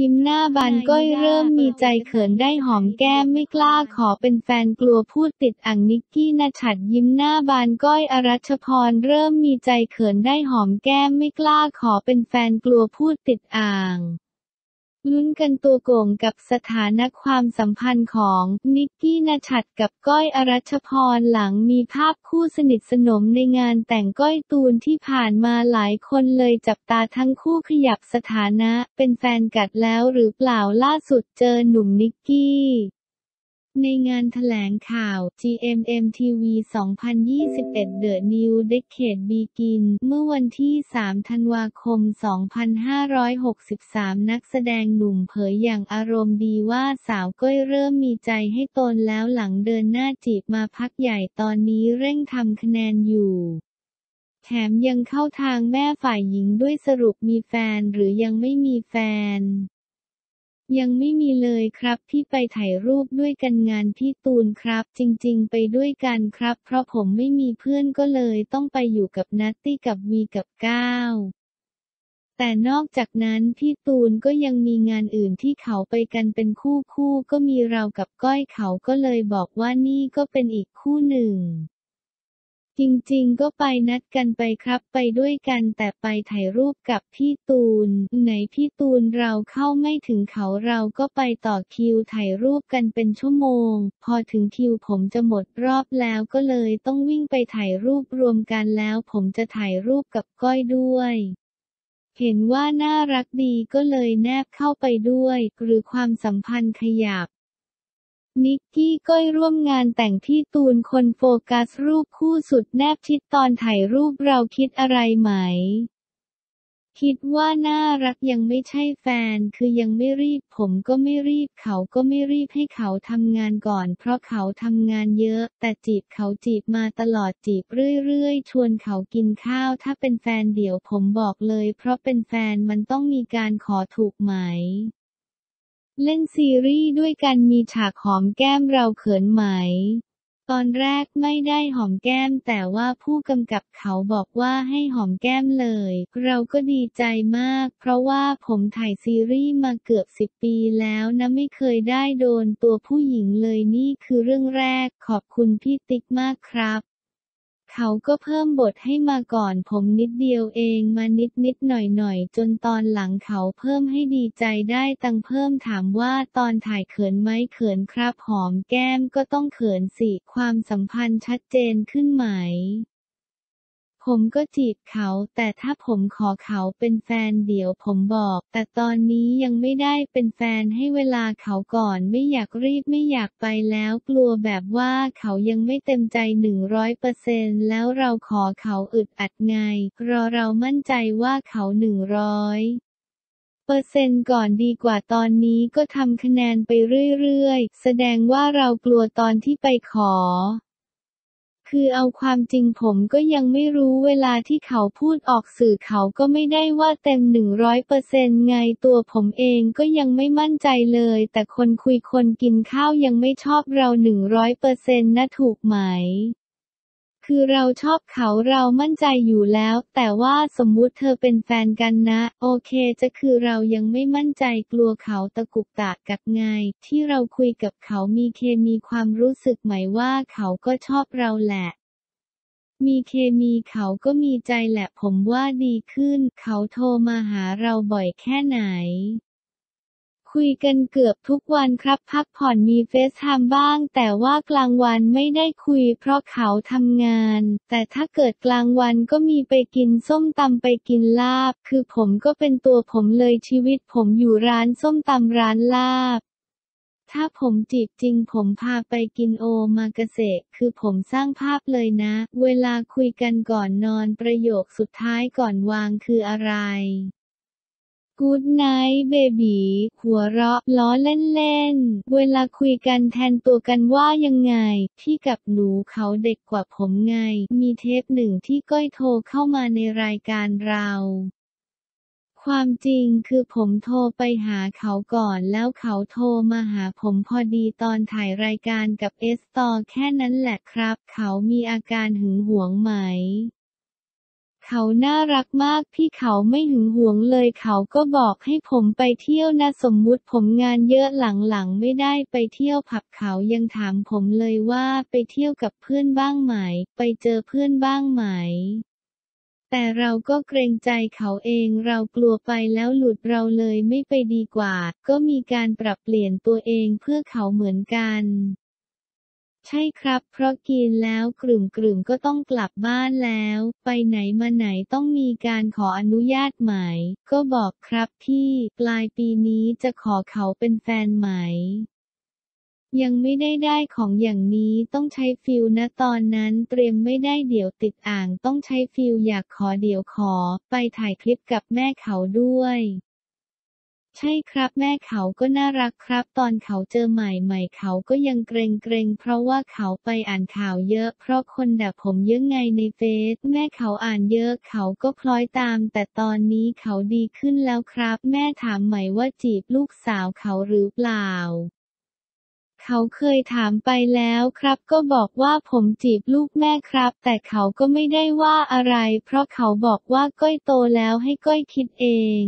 ยิ้มหน้าบานก้อยเริ่มมีใจเขินได้หอมแก้มไม่กล้าขอเป็นแฟนกลัวพูดติดอ่างนิกกี้นชัดยิ้มหน้าบานก้อยอรัชพรเริ่มมีใจเขินได้หอมแก้มไม่กล้าขอเป็นแฟนกลัวพูดติดอ่าง ลุ้นกันตัวโก่งกับสถานะความสัมพันธ์ของนิกกี้นชัดกับก้อยอรัชพรหลังมีภาพคู่สนิทสนมในงานแต่งก้อยตูนที่ผ่านมาหลายคนเลยจับตาทั้งคู่ขยับสถานะ เป็นแฟนกัดแล้วหรือเปล่าล่าสุดเจอหนุ่มนิกกี้ ในงานแถลงข่าว GMMTV 2021 The New Decade Begin เมื่อวันที่ 3 ธันวาคม 2563 นักแสดงหนุ่มเผยอย่างอารมณ์ดีว่าสาวก้อยเริ่มมีใจให้ตนแล้วหลังเดินหน้าจีบมาพักใหญ่ตอนนี้เร่งทำคะแนนอยู่แถมยังเข้าทางแม่ฝ่ายหญิงด้วยสรุปมีแฟนหรือยังไม่มีแฟน ยังไม่มีเลยครับที่ไปถ่ายรูปด้วยกันงานพี่ตูนครับ จริงๆ ไปด้วยกันครับ เพราะผมไม่มีเพื่อนก็เลยต้องไปอยู่กับนัตตี้กับวีกับก้าวแต่นอกจากนั้นพี่ตูนก็ยังมีงานอื่นที่เขาไปกันเป็นคู่คู่ก็มีเรากับก้อยเขาก็เลยบอกว่านี่ก็เป็นอีกคู่หนึ่ง จริงๆ ก็ไปนัดกันไปครับไปด้วยกันแต่ไปถ่ายรูปกับพี่ตูน ไหนพี่ตูนเราเข้าไม่ถึงเขาเราก็ไปต่อคิวถ่ายรูปกันเป็นชั่วโมง พอถึงคิวผมจะหมดรอบแล้วก็เลยต้องวิ่งไปถ่ายรูปรวมกันแล้ว ผมจะถ่ายรูปกับก้อยด้วยเห็นว่าน่ารักดีก็เลยแนบเข้าไปด้วย หรือความสัมพันธ์ขยับ นิกกี้ก้อยร่วมงานแต่งพี่ตูนคนโฟกัสรูปคู่สุดแนบชิดตอนถ่ายรูปเราคิดอะไรไหม คิดว่าน่ารักยังไม่ใช่แฟนคือยังไม่รีบ ผมก็ไม่รีบเขาก็ไม่รีบให้เขาทำงานก่อน เพราะเขาทำงานเยอะ แต่จีบเขาจีบมาตลอดจีบเรื่อยๆ ชวนเขากินข้าว ถ้าเป็นแฟนเดี๋ยวผมบอกเลย เพราะเป็นแฟนมันต้องมีการขอถูกไหม เล่นซีรีส์ด้วยกันมีฉากหอมแก้มเราเขินไหม ตอนแรกไม่ได้หอมแก้มแต่ว่าผู้กำกับเขาบอกว่าให้หอมแก้มเลย เราก็ดีใจมาก เพราะว่าผมถ่ายซีรีส์มาเกือบสิบปีแล้วนะไม่เคยได้โดนตัวผู้หญิงเลยนี่คือเรื่องแรกขอบคุณพี่ติ๊กมากครับ เขาก็เพิ่มบทให้มาก่อนผมนิดเดียวเองมานิดนิดหน่อยหน่อยจนตอนหลังเขาเพิ่มให้ดีใจได้ตังเพิ่มถามว่าตอนถ่ายเขินไหมเขินครับหอมแก้มก็ต้องเขินสิ ความสัมพันธ์ชัดเจนขึ้นไหม ผมก็จีบเขา แต่ถ้าผมขอเขาเป็นแฟนเดี๋ยวผมบอก แต่ตอนนี้ยังไม่ได้เป็นแฟนให้เวลาเขาก่อน ไม่อยากรีบไม่อยากไปแล้ว กลัวแบบว่าเขายังไม่เต็มใจหนึ่งร้อยเปอร์เซ็นแล้วเราขอเขาอึดอัดไง รอเรามั่นใจว่าเขาหนึ่งร้อยเปอร์เซ็นต์ก่อนดีกว่าตอนนี้ก็ทำคะแนนไปเรื่อยๆ แสดงว่าเรากลัวตอนที่ไปขอ คือเอาความจริงผมก็ยังไม่รู้เวลาที่เขาพูดออกสื่อเขาก็ไม่ได้ว่าเต็มหนึ่งร้อยเปอร์เซนต์ไงตัวผมเองก็ยังไม่มั่นใจเลย แต่คนคุยคนกินข้าวยังไม่ชอบเราหนึ่งร้อยเปอร์เซนต์นะถูกไหม คือเราชอบเขาเรามั่นใจอยู่แล้ว แต่ว่าสมมุติเธอเป็นแฟนกันนะ โอเคจะคือเรายังไม่มั่นใจกลัวเขาตะกุกตะกักไง ที่เราคุยกับเขามีเคมีความรู้สึกไหมว่าเขาก็ชอบเราแหละมีเคมีเขาก็มีใจแหละผมว่าดีขึ้น เขาโทรมาหาเราบ่อยแค่ไหน คุยกันเกือบทุกวันครับพักผ่อนมี FaceTime บ้าง แต่ว่ากลางวันไม่ได้คุยเพราะเขาทำงาน แต่ถ้าเกิดกลางวันก็มีไปกินส้มตำไปกินลาบ คือผมก็เป็นตัวผมเลยชีวิตผมอยู่ร้านส้มตำร้านลาบถ้าผมจีบจริงผมพาไปกินโอมาเกษตรคือผมสร้างภาพเลยนะ เวลาคุยกันก่อนนอนประโยคสุดท้ายก่อนวางคืออะไร กูดไนท์เบบีหัวเราะล้อเล่นๆ เวลาคุยกันแทนตัวกันว่ายังไง พี่กับหนูเขาเด็กกว่าผมไง มีเทปหนึ่งที่ก้อยโทรเข้ามาในรายการเราความจริงคือผมโทรไปหาเขาก่อนแล้วเขาโทรมาหาผมพอดีตอนถ่ายรายการกับเอสตอแค่นั้นแหละครับ เขามีอาการหึงหวงไหม เขาน่ารักมากพี่เขาไม่หึงหวงเลยเขาก็บอกให้ผมไปเที่ยวนะสมมุติผมงานเยอะหลังๆไม่ได้ไปเที่ยวผับเขายังถามผมเลยว่าไปเที่ยวกับเพื่อนบ้างไหม ไปเจอเพื่อนบ้างไหมแต่เราก็เกรงใจเขาเองเรากลัวไปแล้วหลุดเราเลยไม่ไปดีกว่า ก็มีการปรับเปลี่ยนตัวเองเพื่อเขาเหมือนกัน ใช่ครับ เพราะกินแล้วกรึ่มกรึ่มก็ต้องกลับบ้านแล้ว ไปไหนมาไหนต้องมีการขออนุญาตไหม ก็บอกครับพี่ปลายปีนี้จะขอเขาเป็นแฟนไหม ยังไม่ได้ได้ของอย่างนี้ต้องใช้ feel นะตอนนั้นเตรียมไม่ได้เดี๋ยวติดอ่างต้องใช้ feel อยากขอเดี๋ยวขอ ไปถ่ายคลิปกับแม่เขาด้วย ใช่ครับแม่เขาก็น่ารักครับ ตอนเขาเจอใหม่ใหม่เขาก็ยังเกรงเกรงเพราะว่าเขาไปอ่านข่าวเยอะ เพราะคนด่าผมเยอะไงในเฟซแม่เขาอ่านเยอะเขาก็คล้อยตาม แต่ตอนนี้เขาดีขึ้นแล้วครับ แม่ถามใหม่ว่าจีบลูกสาวเขาหรือเปล่าเขาเคยถามไปแล้วครับ ก็บอกว่าผมจีบลูกแม่ครับ แต่เขาก็ไม่ได้ว่าอะไร เพราะเขาบอกว่าก้อยโตแล้วให้ก้อยคิดเอง